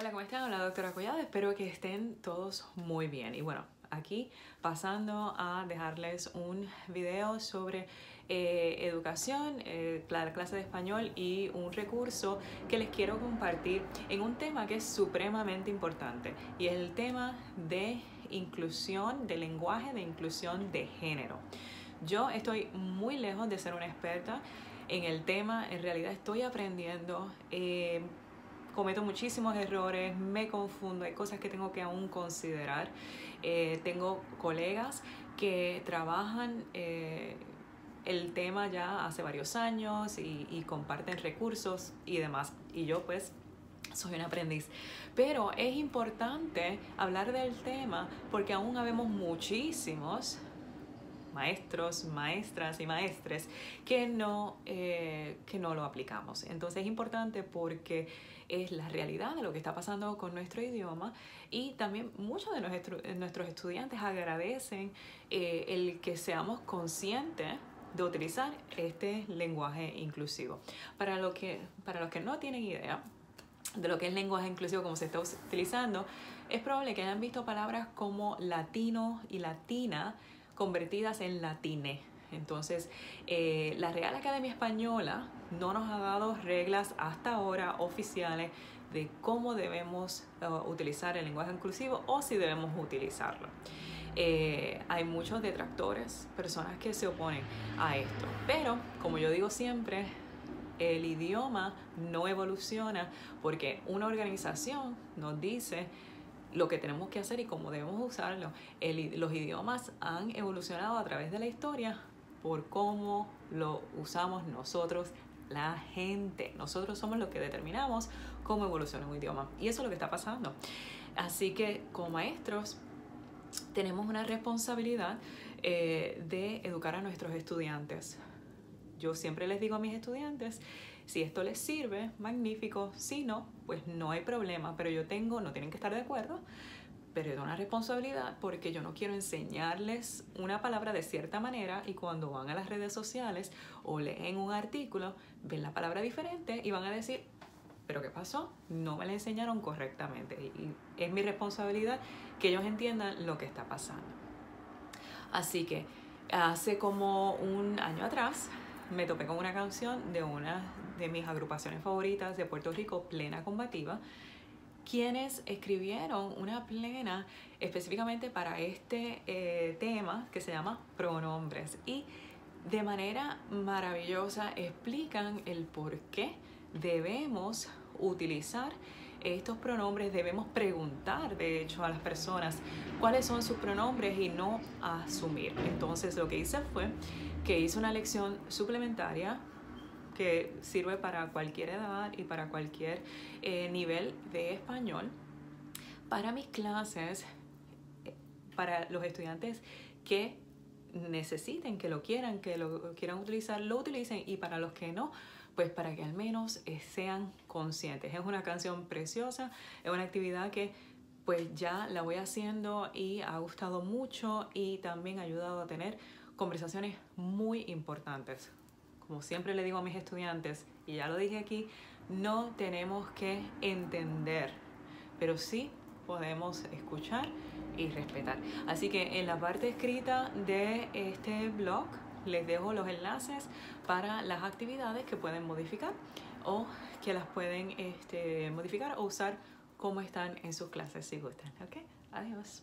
Hola, ¿cómo están? Hola, doctora Collada. Espero que estén todos muy bien. Y bueno, aquí pasando a dejarles un video sobre eh, educación, eh, la clase de español y un recurso que les quiero compartir en un tema que es supremamente importante y es el tema de inclusión, de lenguaje, de inclusión de género. Yo estoy muy lejos de ser una experta en el tema, en realidad estoy aprendiendo. Eh, cometo muchísimos errores, me confundo, hay cosas que tengo que aún considerar. Eh, tengo colegas que trabajan eh, el tema ya hace varios años y, comparten recursos y demás. Y yo pues soy un aprendiz. Pero es importante hablar del tema porque aún habemos muchísimos maestros, maestras y maestres que no, eh, que no lo aplicamos. Entonces es importante porque es la realidad de lo que está pasando con nuestro idioma y también muchos de nuestros estudiantes agradecen eh, el que seamos conscientes de utilizar este lenguaje inclusivo. Para, lo que, para los que no tienen idea, de lo que es lenguaje inclusivo, como se está utilizando, es probable que hayan visto palabras como latino y latina convertidas en latine. Entonces, eh, la Real Academia Española no nos ha dado reglas hasta ahora oficiales de cómo debemos uh, utilizar el lenguaje inclusivo o si debemos utilizarlo. Eh, hay muchos detractores, personas que se oponen a esto, pero como yo digo siempre, el idioma no evoluciona porque una organización nos dice lo que tenemos que hacer y cómo debemos usarlo. los idiomas han evolucionado a través de la historia por cómo lo usamos nosotros la gente. Nosotros somos los que determinamos cómo evoluciona un idioma. Y eso es lo que está pasando. Así que como maestros tenemos una responsabilidad eh, de educar a nuestros estudiantes. Yo siempre les digo a mis estudiantes, si esto les sirve, magnífico. Si no, pues no hay problema. Pero yo tengo, no tienen que estar de acuerdo, pero es una responsabilidad porque yo no quiero enseñarles una palabra de cierta manera y cuando van a las redes sociales o leen un artículo, ven la palabra diferente y van a decir, pero ¿qué pasó? No me la enseñaron correctamente y es mi responsabilidad que ellos entiendan lo que está pasando. Así que hace como un año atrás me topé con una canción de una de mis agrupaciones favoritas de Puerto Rico, Plena Combativa, quienes escribieron una plena específicamente para este eh, tema que se llama pronombres. Y de manera maravillosa explican el por qué debemos utilizar estos pronombres, debemos preguntar de hecho a las personas cuáles son sus pronombres y no asumir. Entonces lo que hice fue que hice una lección suplementaria que sirve para cualquier edad y para cualquier eh, nivel de español. Para mis clases, eh, para los estudiantes que necesiten, que lo quieran, que lo quieran utilizar, lo utilicen y para los que no, pues para que al menos eh, sean conscientes. Es una canción preciosa, es una actividad que pues ya la voy haciendo y ha gustado mucho y también ha ayudado a tener conversaciones muy importantes como siempre le digo a mis estudiantes, y ya lo dije aquí, no tenemos que entender, pero sí podemos escuchar y respetar. Así que en la parte escrita de este blog les dejo los enlaces para las actividades que pueden modificar o que las pueden este, modificar o usar como están en sus clases si gustan. ¿Ok? Adiós.